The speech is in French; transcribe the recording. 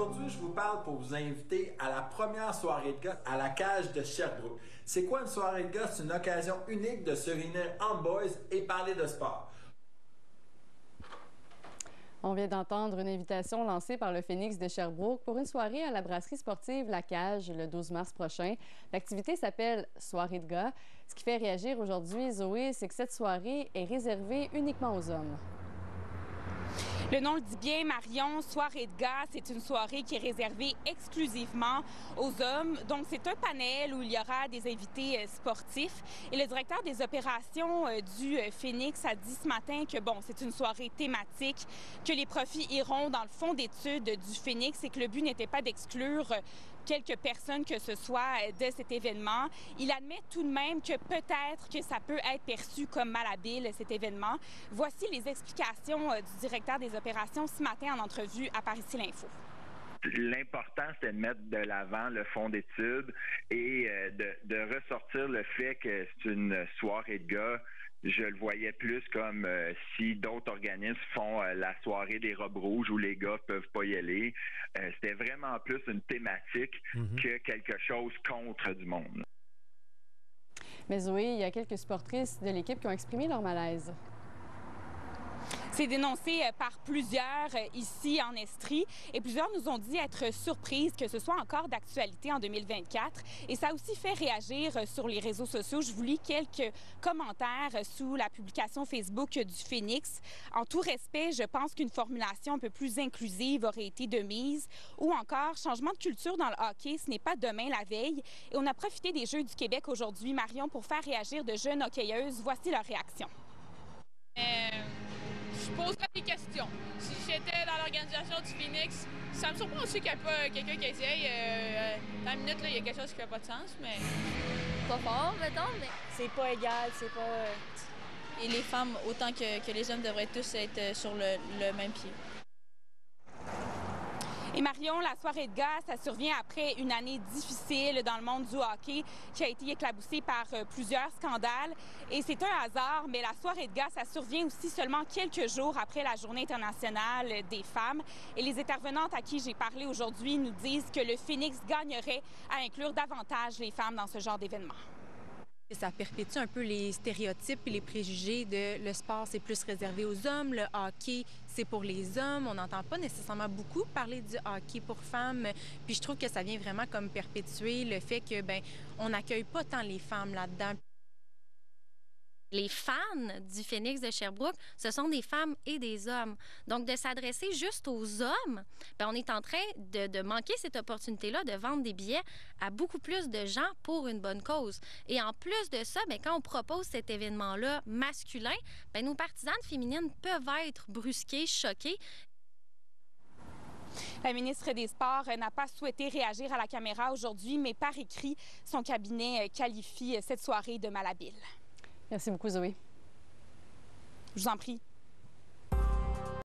Aujourd'hui, je vous parle pour vous inviter à la première soirée de gars à la cage de Sherbrooke. C'est quoi une soirée de gars? C'est une occasion unique de se réunir en boys et parler de sport. On vient d'entendre une invitation lancée par le Phoenix de Sherbrooke pour une soirée à la brasserie sportive La Cage le 12 mars prochain. L'activité s'appelle Soirée de gars. Ce qui fait réagir aujourd'hui, Zoé, c'est que cette soirée est réservée uniquement aux hommes. Le nom le dit bien, Marion, soirée de gars, c'est une soirée qui est réservée exclusivement aux hommes. Donc, c'est un panel où il y aura des invités euh, sportifs. Et le directeur des opérations euh, du euh, Phoenix a dit ce matin que, bon, c'est une soirée thématique, que les profits iront dans le fond d'études du Phoenix et que le but n'était pas d'exclure quelques personnes que ce soit de cet événement. Il admet tout de même que peut-être que ça peut être perçu comme malhabile, cet événement. Voici les explications du directeur des opérations ce matin en entrevue à Paris L'Info. L'important, c'est de mettre de l'avant le fond d'études et euh, de, ressortir le fait que c'est une soirée de gars. Je le voyais plus comme euh, si d'autres organismes font euh, la soirée des robes rouges où les gars peuvent pas y aller. C'était vraiment plus une thématique mhm. que quelque chose contre du monde. Mais Zoé, il y a quelques sportrices de l'équipe qui ont exprimé leur malaise. C'est dénoncé euh, par plusieurs euh, ici en Estrie et plusieurs nous ont dit être surprises que ce soit encore d'actualité en 2024 et ça a aussi fait réagir euh, sur les réseaux sociaux. Je vous lis quelques commentaires sous la publication Facebook du Phoenix. En tout respect, je pense qu'une formulation un peu plus inclusive aurait été de mise ou encore changement de culture dans le hockey, ce n'est pas demain la veille et on a profité des Jeux du Québec aujourd'hui, Marion, pour faire réagir de jeunes hockeyeuses. Voici leur réaction je poserais des questions. Si j'étais dans l'organisation du Phoenix, ça me surprend aussi qu'il n'y ait pas quelqu'un qui essaye. Euh, dans une minute, il y a quelque chose qui n'a pas de sens, mais. Pas fort, mettons, mais. C'est pas égal, c'est pas. Euh, Et les femmes, autant que, les hommes, devraient tous être euh, sur le même pied. Et Marion, la soirée de gars, ça survient après une année difficile dans le monde du hockey qui a été éclaboussée par euh, plusieurs scandales. Et c'est un hasard, mais la soirée de gars, ça survient aussi seulement quelques jours après la Journée internationale des femmes. Et les intervenantes à qui j'ai parlé aujourd'hui nous disent que le Phoenix gagnerait à inclure davantage les femmes dans ce genre d'événement. Ça perpétue un peu les stéréotypes et les préjugés de le sport, c'est plus réservé aux hommes, le hockey, c'est pour les hommes. On n'entend pas nécessairement beaucoup parler du hockey pour femmes. Puis je trouve que ça vient vraiment comme perpétuer le fait que, ben, on n'accueille pas tant les femmes là-dedans les fans du Phoenix de Sherbrooke, ce sont des femmes et des hommes. Donc, de s'adresser juste aux hommes, bien, on est en train de, manquer cette opportunité-là de vendre des billets à beaucoup plus de gens pour une bonne cause. Et en plus de ça, bien, quand on propose cet événement-là masculin, bien, nos partisanes féminines peuvent être brusquées, choquées la ministre des Sports n'a pas souhaité réagir à la caméra aujourd'hui, mais par écrit, son cabinet qualifie cette soirée de malhabile. Merci beaucoup, Zoé. Je vous en prie.